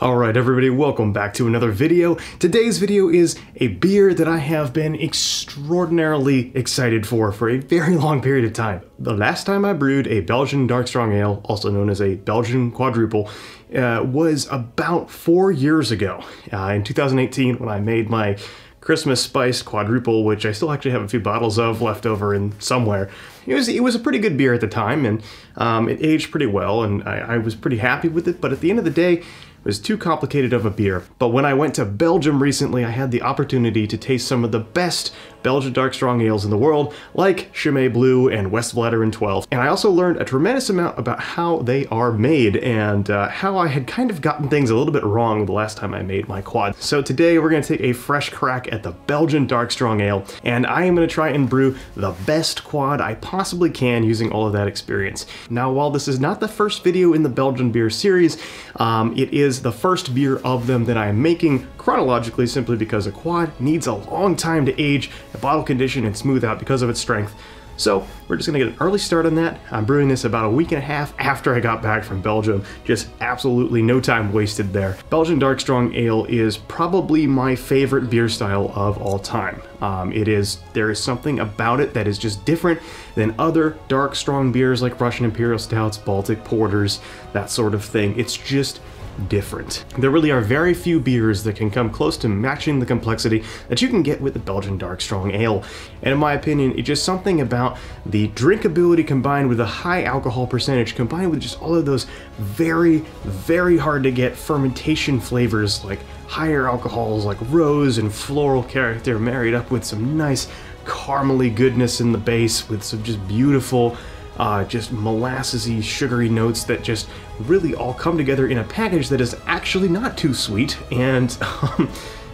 Alright everybody, welcome back to another video. Today's video is a beer that I have been extraordinarily excited for for a very long period of time. The last time I brewed a Belgian Dark Strong Ale, also known as a Belgian Quadruple, uh, was about four years ago, uh, in 2018 when I made my Christmas Spice Quadruple, which I still actually have a few bottles of left over in somewhere. It was it was a pretty good beer at the time, and um, it aged pretty well, and I, I was pretty happy with it. But at the end of the day, was too complicated of a beer. But when I went to Belgium recently, I had the opportunity to taste some of the best Belgian dark strong ales in the world, like Chimay Blue and West Westvleteren 12. And I also learned a tremendous amount about how they are made and uh, how I had kind of gotten things a little bit wrong the last time I made my quad. So today we're going to take a fresh crack at the Belgian dark strong ale, and I am going to try and brew the best quad I possibly can using all of that experience. Now, while this is not the first video in the Belgian beer series, um, it is the first beer of them that I am making chronologically simply because a quad needs a long time to age, bottle condition, and smooth out because of its strength. So we're just gonna get an early start on that. I'm brewing this about a week and a half after I got back from Belgium. Just absolutely no time wasted there. Belgian Dark Strong Ale is probably my favorite beer style of all time. Um, it is, there is something about it that is just different than other dark strong beers like Russian Imperial Stouts, Baltic Porters, that sort of thing. It's just different. There really are very few beers that can come close to matching the complexity that you can get with the Belgian Dark Strong Ale. And in my opinion, it's just something about the drinkability combined with a high alcohol percentage combined with just all of those very, very hard to get fermentation flavors like higher alcohols like rose and floral character married up with some nice caramely goodness in the base with some just beautiful uh, just molassesy, sugary notes that just really all come together in a package that is actually not too sweet, and um,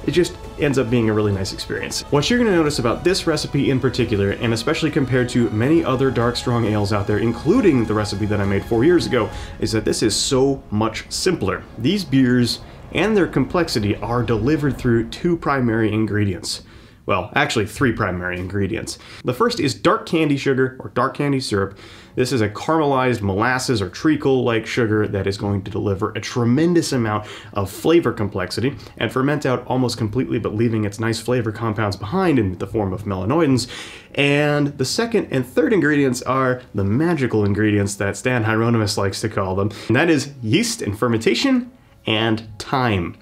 it just ends up being a really nice experience. What you're going to notice about this recipe in particular, and especially compared to many other dark strong ales out there, including the recipe that I made four years ago, is that this is so much simpler. These beers and their complexity are delivered through two primary ingredients. Well, actually three primary ingredients. The first is dark candy sugar or dark candy syrup. This is a caramelized molasses or treacle-like sugar that is going to deliver a tremendous amount of flavor complexity and ferment out almost completely but leaving its nice flavor compounds behind in the form of melanoidins. And the second and third ingredients are the magical ingredients that Stan Hieronymus likes to call them. And that is yeast and fermentation and time.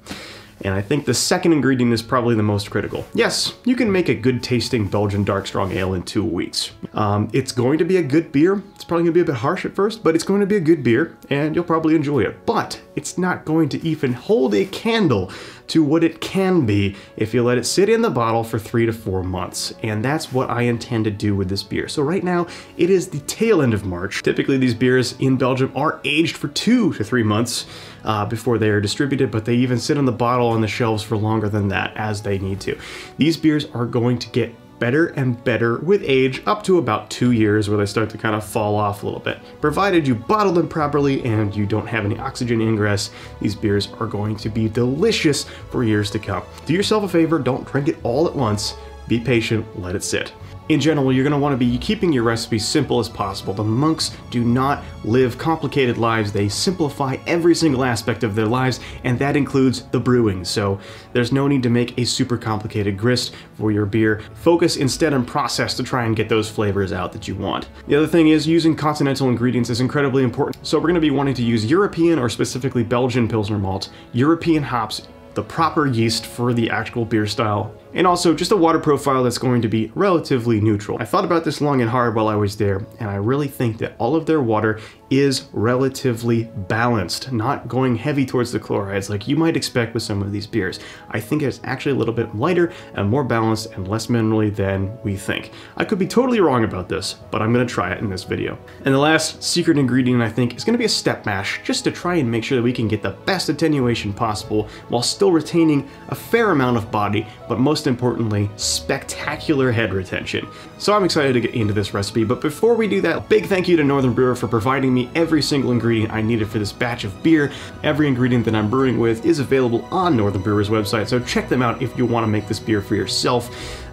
And I think the second ingredient is probably the most critical. Yes, you can make a good tasting Belgian dark strong ale in two weeks. Um, it's going to be a good beer. It's probably gonna be a bit harsh at first, but it's going to be a good beer and you'll probably enjoy it. But it's not going to even hold a candle to what it can be if you let it sit in the bottle for three to four months. And that's what I intend to do with this beer. So right now, it is the tail end of March. Typically these beers in Belgium are aged for two to three months uh, before they are distributed, but they even sit on the bottle on the shelves for longer than that as they need to. These beers are going to get better and better with age up to about two years where they start to kind of fall off a little bit. Provided you bottle them properly and you don't have any oxygen ingress, these beers are going to be delicious for years to come. Do yourself a favor, don't drink it all at once. Be patient, let it sit. In general, you're going to want to be keeping your recipes simple as possible. The monks do not live complicated lives, they simplify every single aspect of their lives, and that includes the brewing. So there's no need to make a super complicated grist for your beer. Focus instead on process to try and get those flavors out that you want. The other thing is using continental ingredients is incredibly important. So we're going to be wanting to use European or specifically Belgian Pilsner malt, European hops, the proper yeast for the actual beer style, and also just a water profile that's going to be relatively neutral. I thought about this long and hard while I was there, and I really think that all of their water is relatively balanced, not going heavy towards the chlorides like you might expect with some of these beers. I think it's actually a little bit lighter and more balanced and less minerally than we think. I could be totally wrong about this, but I'm gonna try it in this video. And the last secret ingredient I think is gonna be a step mash, just to try and make sure that we can get the best attenuation possible while still retaining a fair amount of body, but most most importantly, spectacular head retention. So I'm excited to get into this recipe, but before we do that, big thank you to Northern Brewer for providing me every single ingredient I needed for this batch of beer. Every ingredient that I'm brewing with is available on Northern Brewer's website, so check them out if you want to make this beer for yourself.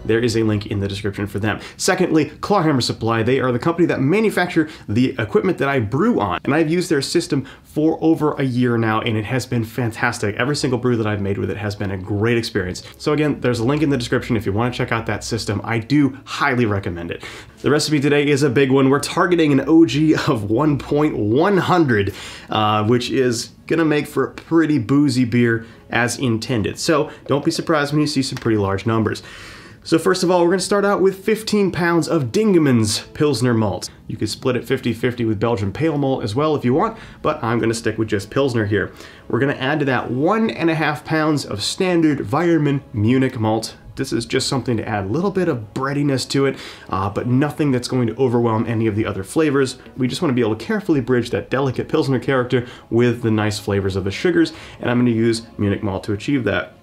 there is a link in the description for them. Secondly, Clawhammer Supply, they are the company that manufacture the equipment that I brew on, and I've used their system for over a year now, and it has been fantastic. Every single brew that I've made with it has been a great experience. So again, there's a link in the description if you want to check out that system. I do highly recommend it. The recipe today is a big one. We're targeting an OG of 1.100, uh, which is gonna make for a pretty boozy beer as intended. So don't be surprised when you see some pretty large numbers. So first of all, we're gonna start out with 15 pounds of Dingemans Pilsner malt. You could split it 50-50 with Belgian Pale Malt as well if you want, but I'm gonna stick with just Pilsner here. We're gonna add to that one and a half pounds of standard Weyermann Munich malt. This is just something to add a little bit of breadiness to it, uh, but nothing that's going to overwhelm any of the other flavors. We just want to be able to carefully bridge that delicate Pilsner character with the nice flavors of the sugars, and I'm going to use Munich malt to achieve that.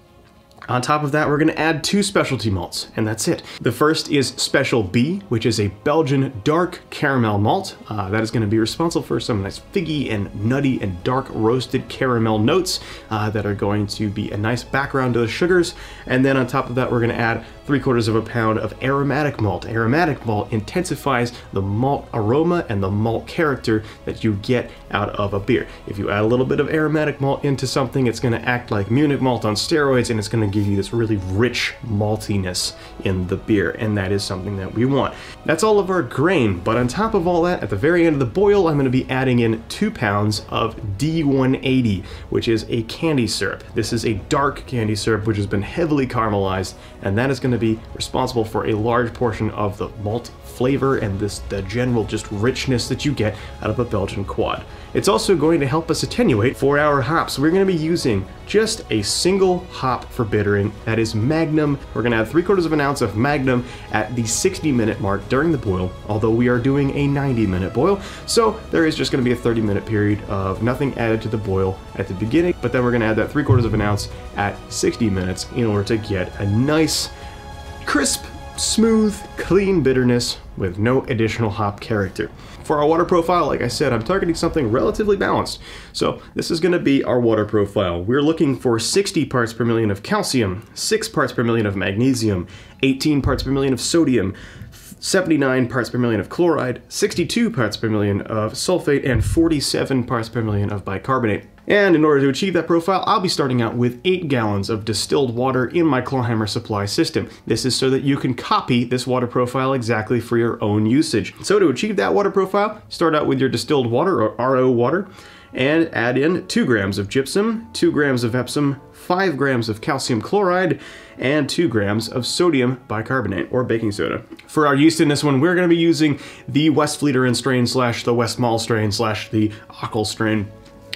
On top of that, we're gonna add two specialty malts, and that's it. The first is Special B, which is a Belgian dark caramel malt. Uh, that is gonna be responsible for some nice figgy and nutty and dark roasted caramel notes uh, that are going to be a nice background to the sugars. And then on top of that, we're gonna add three quarters of a pound of aromatic malt. Aromatic malt intensifies the malt aroma and the malt character that you get out of a beer. If you add a little bit of aromatic malt into something, it's gonna act like Munich malt on steroids and it's gonna give you this really rich maltiness in the beer, and that is something that we want. That's all of our grain, but on top of all that, at the very end of the boil, I'm gonna be adding in two pounds of D180, which is a candy syrup. This is a dark candy syrup, which has been heavily caramelized, and that is gonna to be responsible for a large portion of the malt flavor and this the general just richness that you get out of a Belgian quad. It's also going to help us attenuate for our hops. We're going to be using just a single hop for bittering, that is Magnum. We're going to add three quarters of an ounce of Magnum at the 60 minute mark during the boil, although we are doing a 90 minute boil. So there is just going to be a 30 minute period of nothing added to the boil at the beginning, but then we're going to add that three quarters of an ounce at 60 minutes in order to get a nice crisp, smooth, clean bitterness with no additional hop character. For our water profile, like I said, I'm targeting something relatively balanced. So this is gonna be our water profile. We're looking for 60 parts per million of calcium, 6 parts per million of magnesium, 18 parts per million of sodium, 79 parts per million of chloride, 62 parts per million of sulfate, and 47 parts per million of bicarbonate. And in order to achieve that profile, I'll be starting out with 8 gallons of distilled water in my Clawhammer supply system. This is so that you can copy this water profile exactly for your own usage. So to achieve that water profile, start out with your distilled water, or RO water, and add in 2 grams of gypsum, 2 grams of Epsom, 5 grams of calcium chloride, and 2 grams of sodium bicarbonate, or baking soda. For our yeast in this one, we're going to be using the Westvleteren strain slash the Westmalle strain slash the Achel strain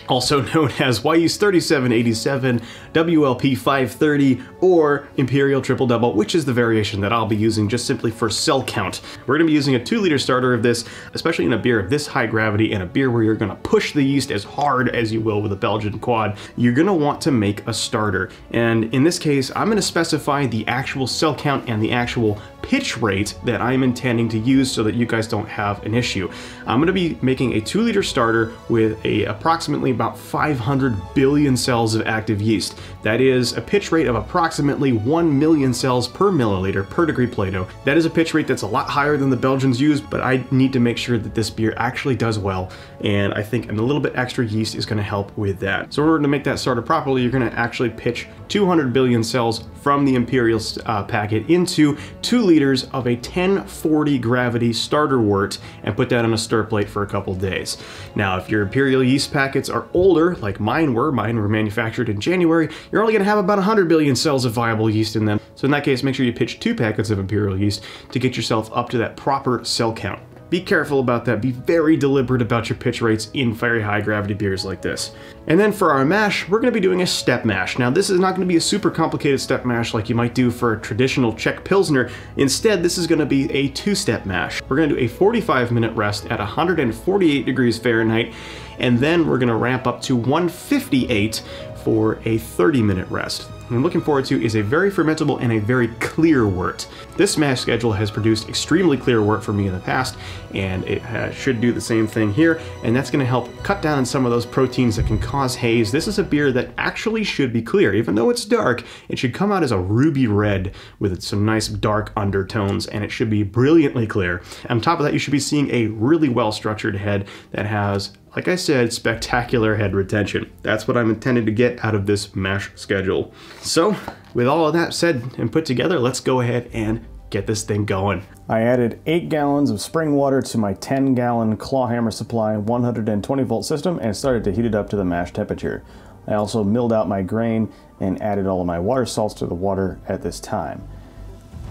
also known as Wyeast 3787, WLP 530, or Imperial Triple Double, which is the variation that I'll be using just simply for cell count. We're gonna be using a two liter starter of this, especially in a beer of this high gravity and a beer where you're gonna push the yeast as hard as you will with a Belgian quad. You're gonna want to make a starter. And in this case, I'm gonna specify the actual cell count and the actual pitch rate that I'm intending to use so that you guys don't have an issue. I'm gonna be making a two liter starter with a approximately about 500 billion cells of active yeast. That is a pitch rate of approximately 1 million cells per milliliter per degree Plato. That is a pitch rate that's a lot higher than the Belgians use, but I need to make sure that this beer actually does well, and I think a little bit extra yeast is gonna help with that. So in order to make that starter properly, you're gonna actually pitch 200 billion cells from the Imperial uh, packet into 2 liters of a 1040 gravity starter wort and put that on a stir plate for a couple days. Now, if your Imperial yeast packets are older, like mine were, mine were manufactured in January, you're only gonna have about 100 billion cells of viable yeast in them. So in that case, make sure you pitch two packets of Imperial yeast to get yourself up to that proper cell count. Be careful about that. Be very deliberate about your pitch rates in very high gravity beers like this. And then for our mash, we're going to be doing a step mash. Now this is not going to be a super complicated step mash like you might do for a traditional Czech Pilsner. Instead, this is going to be a two-step mash. We're going to do a 45 minute rest at 148 degrees Fahrenheit, and then we're going to ramp up to 158 for a 30 minute rest. I'm looking forward to is a very fermentable and a very clear wort. This mash schedule has produced extremely clear wort for me in the past, and it uh, should do the same thing here, and that's going to help cut down on some of those proteins that can cause haze. This is a beer that actually should be clear. Even though it's dark, it should come out as a ruby red with some nice dark undertones, and it should be brilliantly clear. On top of that, you should be seeing a really well-structured head that has like I said, spectacular head retention. That's what I'm intending to get out of this mash schedule. So, with all of that said and put together, let's go ahead and get this thing going. I added 8 gallons of spring water to my 10 gallon Clawhammer Supply 120 volt system and started to heat it up to the mash temperature. I also milled out my grain and added all of my water salts to the water at this time.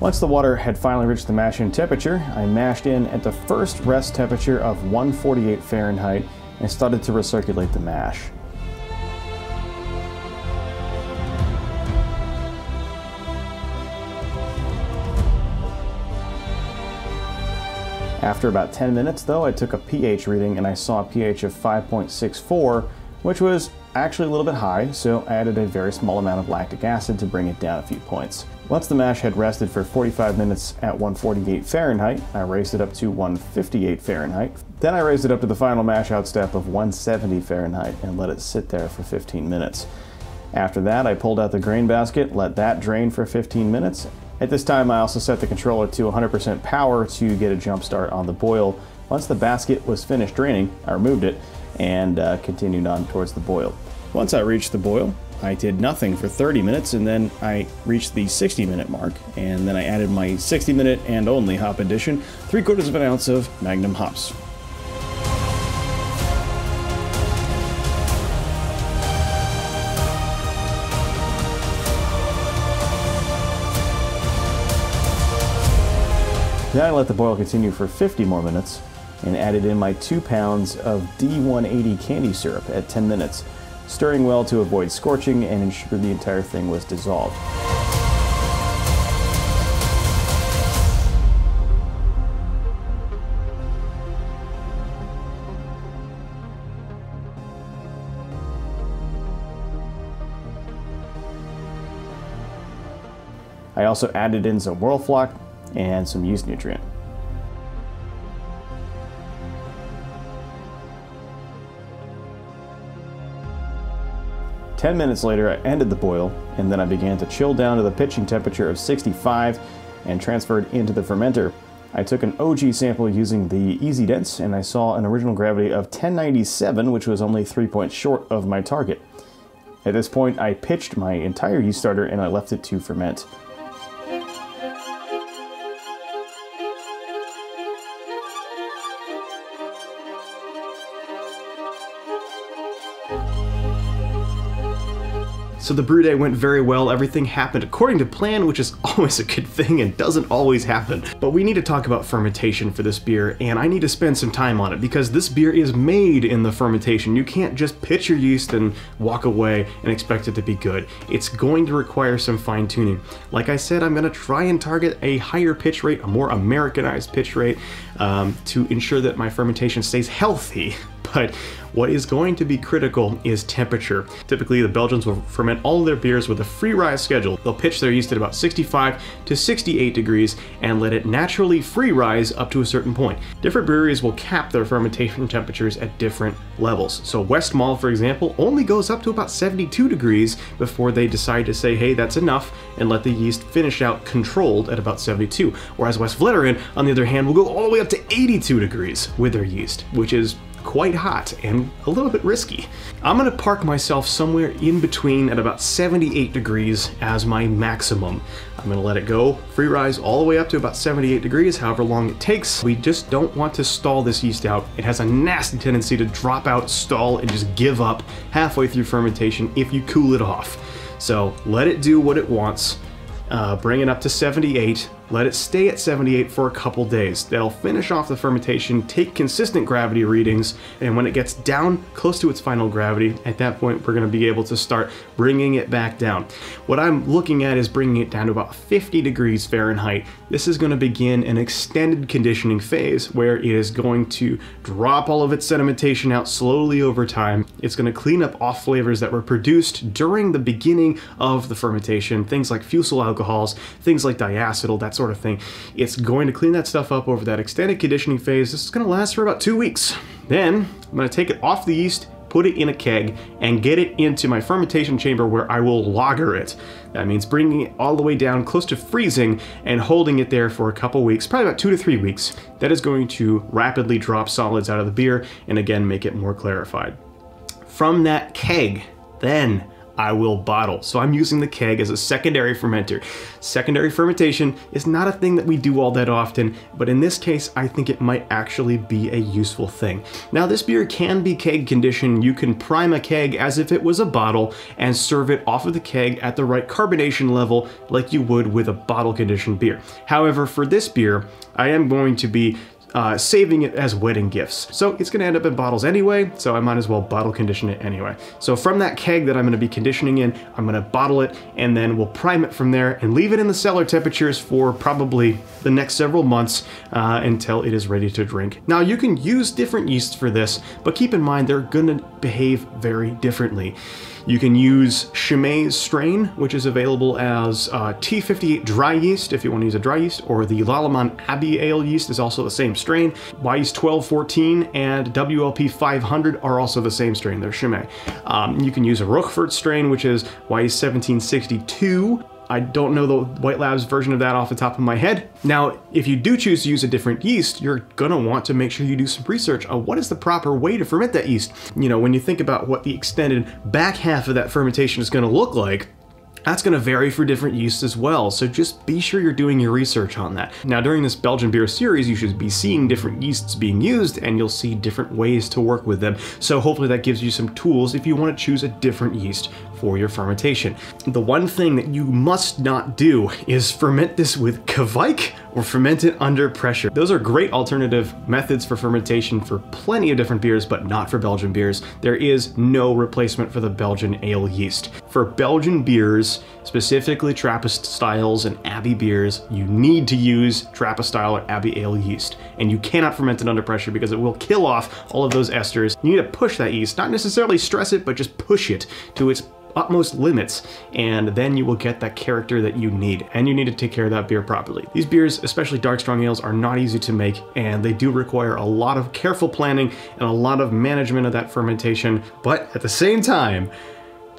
Once the water had finally reached the mash-in temperature, I mashed in at the first rest temperature of 148 Fahrenheit and started to recirculate the mash. After about 10 minutes though, I took a pH reading and I saw a pH of 5.64, which was actually a little bit high, so I added a very small amount of lactic acid to bring it down a few points. Once the mash had rested for 45 minutes at 148 Fahrenheit, I raised it up to 158 Fahrenheit. Then I raised it up to the final mash out step of 170 Fahrenheit and let it sit there for 15 minutes. After that, I pulled out the grain basket, let that drain for 15 minutes. At this time, I also set the controller to 100% power to get a jump start on the boil. Once the basket was finished draining, I removed it and uh, continued on towards the boil. Once I reached the boil, I did nothing for 30 minutes and then I reached the 60 minute mark and then I added my 60 minute and only hop addition, three quarters of an ounce of Magnum hops. Then I let the boil continue for 50 more minutes and added in my two pounds of D180 candy syrup at 10 minutes stirring well to avoid scorching and ensure the entire thing was dissolved. I also added in some Whirlfloc and some yeast nutrient. 10 minutes later, I ended the boil, and then I began to chill down to the pitching temperature of 65 and transferred into the fermenter. I took an OG sample using the EasyDens, and I saw an original gravity of 1097, which was only three points short of my target. At this point, I pitched my entire yeast starter and I left it to ferment. So the brew day went very well, everything happened according to plan, which is always a good thing and doesn't always happen. But we need to talk about fermentation for this beer, and I need to spend some time on it because this beer is made in the fermentation. You can't just pitch your yeast and walk away and expect it to be good. It's going to require some fine tuning. Like I said, I'm gonna try and target a higher pitch rate, a more Americanized pitch rate, um, to ensure that my fermentation stays healthy. But what is going to be critical is temperature. Typically, the Belgians will ferment all of their beers with a free rise schedule. They'll pitch their yeast at about 65 to 68 degrees and let it naturally free rise up to a certain point. Different breweries will cap their fermentation temperatures at different levels. So Westmalle, for example, only goes up to about 72 degrees before they decide to say, hey, that's enough, and let the yeast finish out controlled at about 72. Whereas Westvleteren, on the other hand, will go all the way up to 82 degrees with their yeast, which is quite hot and a little bit risky. I'm gonna park myself somewhere in between at about 78 degrees as my maximum. I'm gonna let it go, free rise all the way up to about 78 degrees, however long it takes. We just don't want to stall this yeast out. It has a nasty tendency to drop out, stall, and just give up halfway through fermentation if you cool it off. So let it do what it wants, uh, bring it up to 78, let it stay at 78 for a couple days. That'll finish off the fermentation, take consistent gravity readings, and when it gets down close to its final gravity, at that point we're going to be able to start bringing it back down. What I'm looking at is bringing it down to about 50 degrees Fahrenheit. This is going to begin an extended conditioning phase where it is going to drop all of its sedimentation out slowly over time. It's going to clean up off flavors that were produced during the beginning of the fermentation, things like fusel alcohols, things like diacetyl, that sort of thing. It's going to clean that stuff up over that extended conditioning phase. This is going to last for about two weeks. Then I'm going to take it off the yeast, put it in a keg, and get it into my fermentation chamber where I will lager it. That means bringing it all the way down close to freezing and holding it there for a couple weeks, probably about two to three weeks. That is going to rapidly drop solids out of the beer and again make it more clarified. From that keg, then I will bottle. So I'm using the keg as a secondary fermenter. Secondary fermentation is not a thing that we do all that often, but in this case, I think it might actually be a useful thing. Now this beer can be keg conditioned. You can prime a keg as if it was a bottle and serve it off of the keg at the right carbonation level like you would with a bottle conditioned beer. However, for this beer, I am going to be uh, saving it as wedding gifts. So it's gonna end up in bottles anyway, so I might as well bottle condition it anyway. So from that keg that I'm gonna be conditioning in, I'm gonna bottle it and then we'll prime it from there and leave it in the cellar temperatures for probably the next several months uh, until it is ready to drink. Now you can use different yeasts for this, but keep in mind they're gonna behave very differently. You can use Chimay's strain, which is available as uh, T58 dry yeast if you want to use a dry yeast, or the Lallemand Abbey Ale yeast is also the same strain. Wyeast 1214 and WLP 500 are also the same strain, they're Chimay. Um, you can use a Rochefort strain, which is Wyeast 1762, I don't know the White Labs version of that off the top of my head. Now, if you do choose to use a different yeast, you're gonna want to make sure you do some research on what is the proper way to ferment that yeast. You know, when you think about what the extended back half of that fermentation is gonna look like, that's going to vary for different yeasts as well, so just be sure you're doing your research on that. Now during this Belgian beer series, you should be seeing different yeasts being used and you'll see different ways to work with them. So hopefully that gives you some tools if you want to choose a different yeast for your fermentation. The one thing that you must not do is ferment this with Kveik or ferment it under pressure. Those are great alternative methods for fermentation for plenty of different beers, but not for Belgian beers. There is no replacement for the Belgian ale yeast. For Belgian beers, specifically Trappist styles and Abbey beers, you need to use Trappist style or Abbey ale yeast. And you cannot ferment it under pressure because it will kill off all of those esters. You need to push that yeast, not necessarily stress it, but just push it to its utmost limits, and then you will get that character that you need, and you need to take care of that beer properly. These beers, especially dark strong ales, are not easy to make, and they do require a lot of careful planning and a lot of management of that fermentation, but at the same time,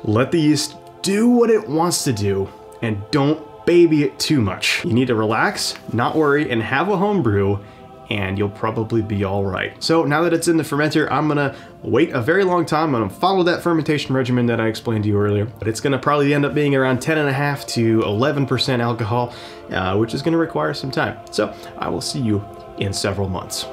let the yeast do what it wants to do, and don't baby it too much. You need to relax, not worry, and have a home brew, and you'll probably be all right. So now that it's in the fermenter, I'm gonna wait a very long time. I'm gonna follow that fermentation regimen that I explained to you earlier, but it's gonna probably end up being around 10 and a half to 11% alcohol, uh, which is gonna require some time. So I will see you in several months.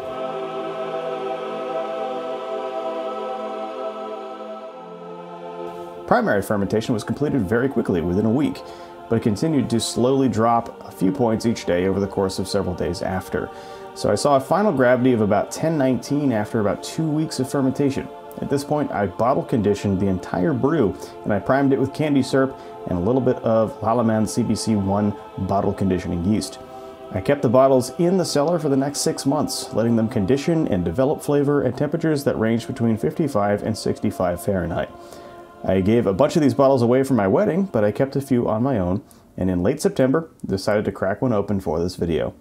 Primary fermentation was completed very quickly, within a week, but it continued to slowly drop a few points each day over the course of several days after. So I saw a final gravity of about 1019 after about two weeks of fermentation. At this point, I bottle conditioned the entire brew and I primed it with candy syrup and a little bit of Lallemand CBC1 bottle conditioning yeast. I kept the bottles in the cellar for the next six months, letting them condition and develop flavor at temperatures that ranged between 55 and 65 Fahrenheit. I gave a bunch of these bottles away for my wedding, but I kept a few on my own, and in late September, decided to crack one open for this video.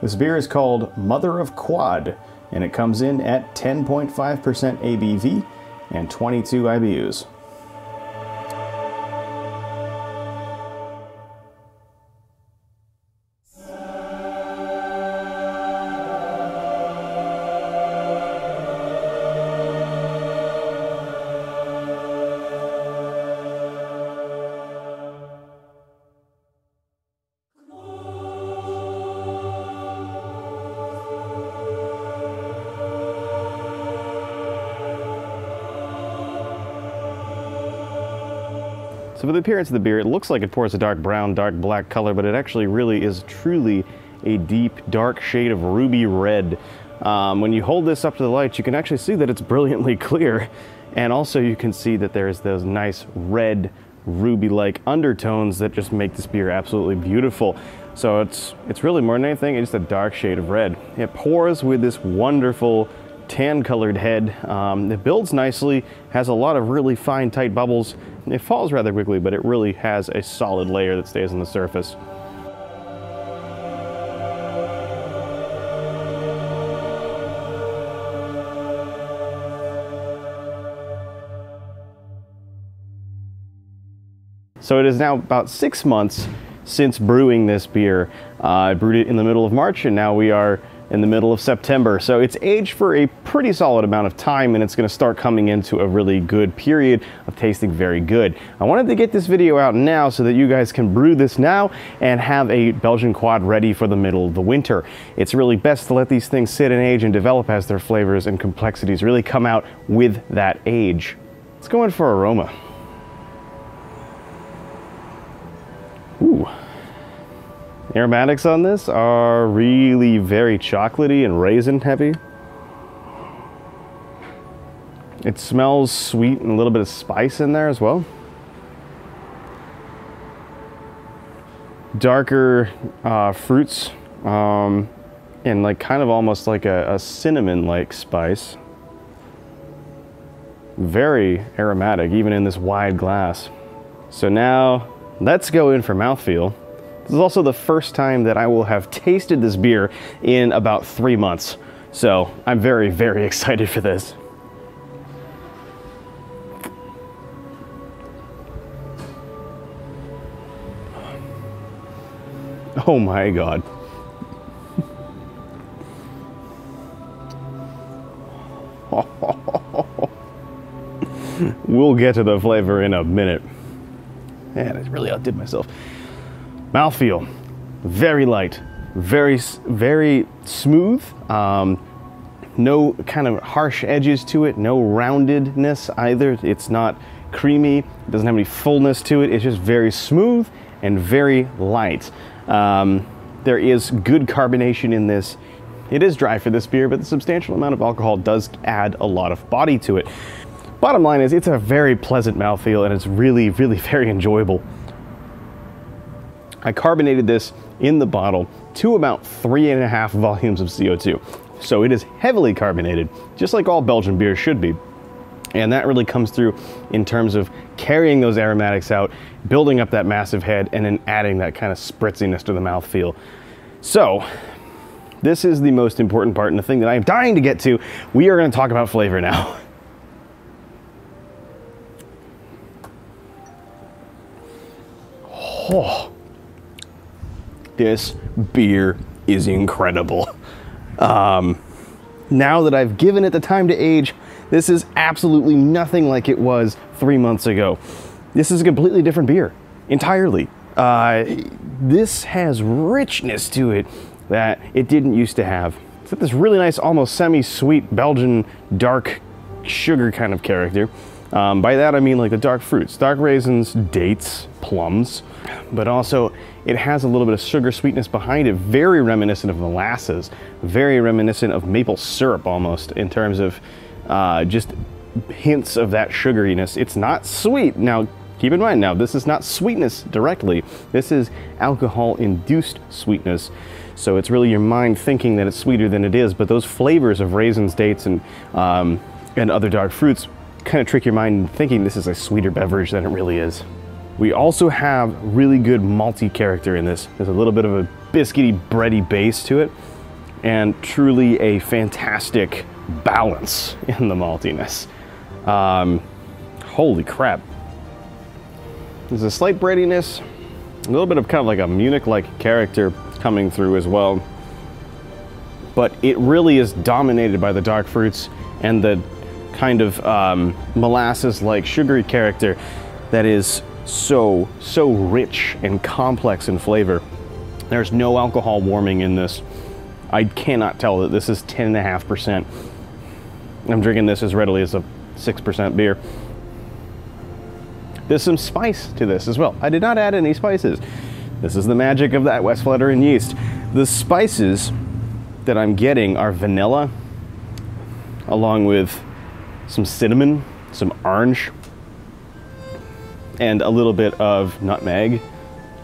This beer is called Mother of Quad, and it comes in at 10.5% ABV and 22 IBUs. So for the appearance of the beer, it looks like it pours a dark brown, dark black color, but it actually really is truly a deep, dark shade of ruby red. Um, when you hold this up to the light, you can actually see that it's brilliantly clear. And also you can see that there's those nice red, ruby-like undertones that just make this beer absolutely beautiful. So it's, it's really more than anything, it's just a dark shade of red. It pours with this wonderful tan colored head. Um, it builds nicely, has a lot of really fine tight bubbles. It falls rather quickly, but it really has a solid layer that stays on the surface. So it is now about six months since brewing this beer. Uh, I brewed it in the middle of March and now we are in the middle of September. So it's aged for a pretty solid amount of time and it's gonna start coming into a really good period of tasting very good. I wanted to get this video out now so that you guys can brew this now and have a Belgian quad ready for the middle of the winter. It's really best to let these things sit and age and develop as their flavors and complexities really come out with that age. Let's go in for aroma. Ooh. Aromatics on this are really very chocolatey and raisin heavy. It smells sweet and a little bit of spice in there as well. Darker uh, fruits um, and like kind of almost like a, a cinnamon-like spice. Very aromatic, even in this wide glass. So now let's go in for mouthfeel. This is also the first time that I will have tasted this beer in about three months. So I'm very, very excited for this. Oh my God. we'll get to the flavor in a minute. Man, I really outdid myself. Mouthfeel, very light, very, very smooth. Um, no kind of harsh edges to it, no roundedness either. It's not creamy, it doesn't have any fullness to it. It's just very smooth and very light. Um, there is good carbonation in this. It is dry for this beer, but the substantial amount of alcohol does add a lot of body to it. Bottom line is it's a very pleasant mouthfeel and it's really, really very enjoyable. I carbonated this in the bottle to about three and a half volumes of CO2. So it is heavily carbonated, just like all Belgian beers should be. And that really comes through in terms of carrying those aromatics out, building up that massive head, and then adding that kind of spritziness to the mouthfeel. So, this is the most important part and the thing that I am dying to get to. We are going to talk about flavor now. Oh this beer is incredible. Um, now that I've given it the time to age, this is absolutely nothing like it was three months ago. This is a completely different beer, entirely. Uh, this has richness to it that it didn't used to have. It's got this really nice, almost semi-sweet Belgian dark sugar kind of character. Um, by that I mean like the dark fruits, dark raisins, dates, plums, but also it has a little bit of sugar sweetness behind it, very reminiscent of molasses, very reminiscent of maple syrup almost in terms of uh, just hints of that sugariness. It's not sweet. Now, keep in mind now, this is not sweetness directly. This is alcohol-induced sweetness. So it's really your mind thinking that it's sweeter than it is, but those flavors of raisins, dates, and, um, and other dark fruits kind of trick your mind thinking this is a sweeter beverage than it really is. We also have really good malty character in this. There's a little bit of a biscuity, bready base to it, and truly a fantastic balance in the maltiness. Um, holy crap. There's a slight breadiness, a little bit of kind of like a Munich-like character coming through as well. But it really is dominated by the dark fruits and the kind of um, molasses-like sugary character that is so, so rich and complex in flavor. There's no alcohol warming in this. I cannot tell that this is 10.5%. I'm drinking this as readily as a 6% beer. There's some spice to this as well. I did not add any spices. This is the magic of that West Westvleteren yeast. The spices that I'm getting are vanilla, along with some cinnamon, some orange, and a little bit of nutmeg.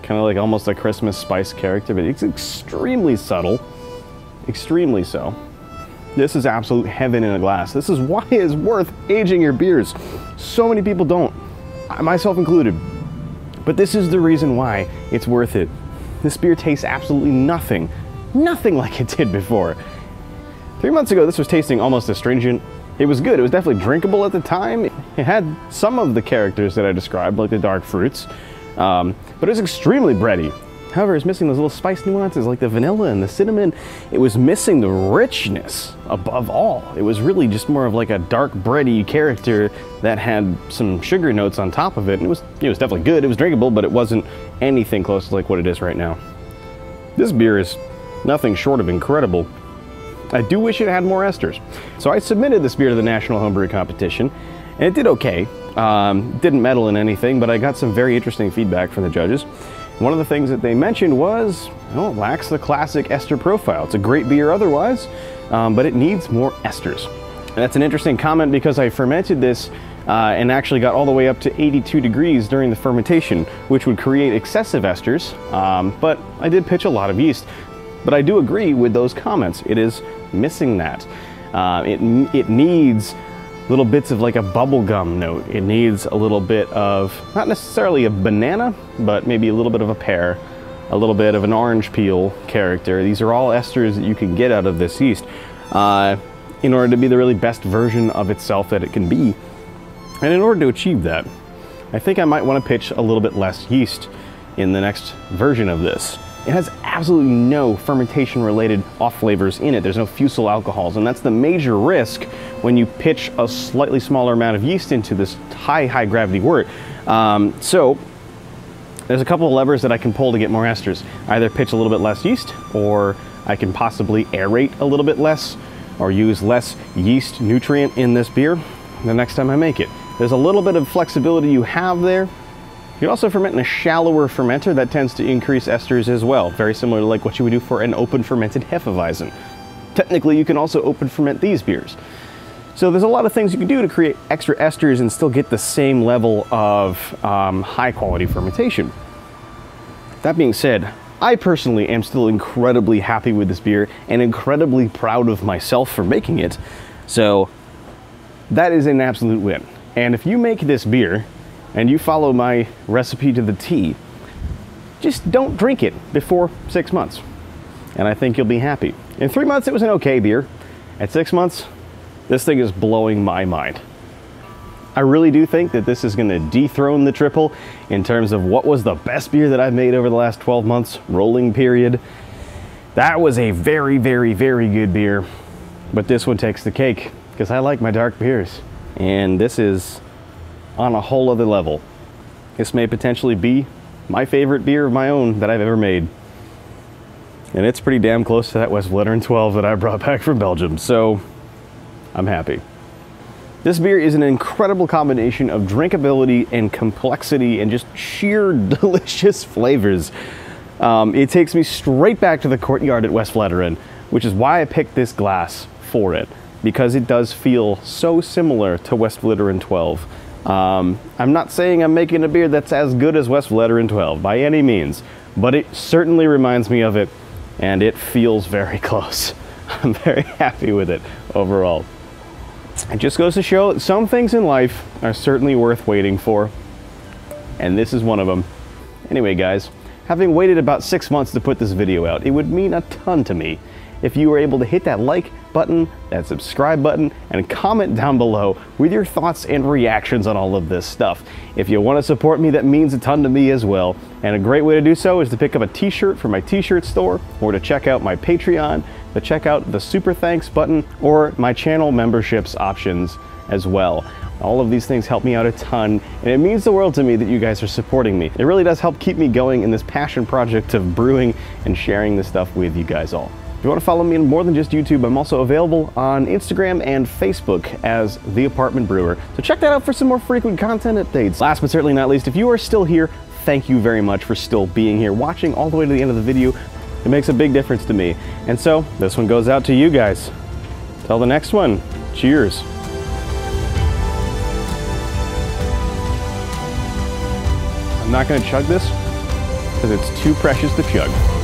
Kind of like almost a Christmas spice character, but it's extremely subtle. Extremely so. This is absolute heaven in a glass. This is why it's worth aging your beers. So many people don't, myself included. But this is the reason why it's worth it. This beer tastes absolutely nothing, nothing like it did before. Three months ago, this was tasting almost astringent. It was good. It was definitely drinkable at the time. It had some of the characters that I described, like the dark fruits, um, but it was extremely bready. However, it's missing those little spice nuances like the vanilla and the cinnamon. It was missing the richness above all. It was really just more of like a dark bready character that had some sugar notes on top of it. And it was, it was definitely good. It was drinkable, but it wasn't anything close to like what it is right now. This beer is nothing short of incredible. I do wish it had more esters. So I submitted this beer to the National Homebrew Competition, and it did okay. Um, didn't medal in anything, but I got some very interesting feedback from the judges. One of the things that they mentioned was, well, it lacks the classic ester profile. It's a great beer otherwise, um, but it needs more esters. And that's an interesting comment because I fermented this uh, and actually got all the way up to 82 degrees during the fermentation, which would create excessive esters, um, but I did pitch a lot of yeast. But I do agree with those comments. It is missing that. Uh, it, it needs little bits of like a bubblegum note. It needs a little bit of, not necessarily a banana, but maybe a little bit of a pear, a little bit of an orange peel character. These are all esters that you can get out of this yeast uh, in order to be the really best version of itself that it can be. And in order to achieve that, I think I might want to pitch a little bit less yeast in the next version of this. It has absolutely no fermentation related off flavors in it. There's no fusel alcohols, and that's the major risk when you pitch a slightly smaller amount of yeast into this high, high gravity wort. Um, so there's a couple of levers that I can pull to get more esters. Either pitch a little bit less yeast, or I can possibly aerate a little bit less, or use less yeast nutrient in this beer the next time I make it. There's a little bit of flexibility you have there, you can also ferment in a shallower fermenter that tends to increase esters as well, very similar to like what you would do for an open fermented Hefeweizen. Technically, you can also open ferment these beers. So there's a lot of things you can do to create extra esters and still get the same level of um, high quality fermentation. That being said, I personally am still incredibly happy with this beer and incredibly proud of myself for making it. So that is an absolute win. And if you make this beer and you follow my recipe to the T, just don't drink it before six months. And I think you'll be happy. In three months, it was an okay beer. At six months, this thing is blowing my mind. I really do think that this is going to dethrone the triple in terms of what was the best beer that I've made over the last 12 months, rolling period. That was a very, very, very good beer. But this one takes the cake because I like my dark beers. And this is on a whole other level. This may potentially be my favorite beer of my own that I've ever made. And it's pretty damn close to that Westvleteren 12 that I brought back from Belgium, so I'm happy. This beer is an incredible combination of drinkability and complexity and just sheer delicious flavors. Um, it takes me straight back to the courtyard at Westvleteren, which is why I picked this glass for it, because it does feel so similar to Westvleteren 12. Um, I'm not saying I'm making a beer that's as good as West Westvleteren 12 by any means, but it certainly reminds me of it and it feels very close. I'm very happy with it overall. It just goes to show that some things in life are certainly worth waiting for, and this is one of them. Anyway, guys, having waited about six months to put this video out, it would mean a ton to me if you were able to hit that like button, that subscribe button, and comment down below with your thoughts and reactions on all of this stuff. If you want to support me, that means a ton to me as well. And a great way to do so is to pick up a t-shirt from my t-shirt store, or to check out my Patreon, to check out the super thanks button, or my channel memberships options as well. All of these things help me out a ton, and it means the world to me that you guys are supporting me. It really does help keep me going in this passion project of brewing and sharing this stuff with you guys all. If you want to follow me in more than just YouTube, I'm also available on Instagram and Facebook as The Apartment Brewer. So check that out for some more frequent content updates. Last but certainly not least, if you are still here, thank you very much for still being here, watching all the way to the end of the video. It makes a big difference to me. And so, this one goes out to you guys. Till the next one, cheers. I'm not gonna chug this because it's too precious to chug.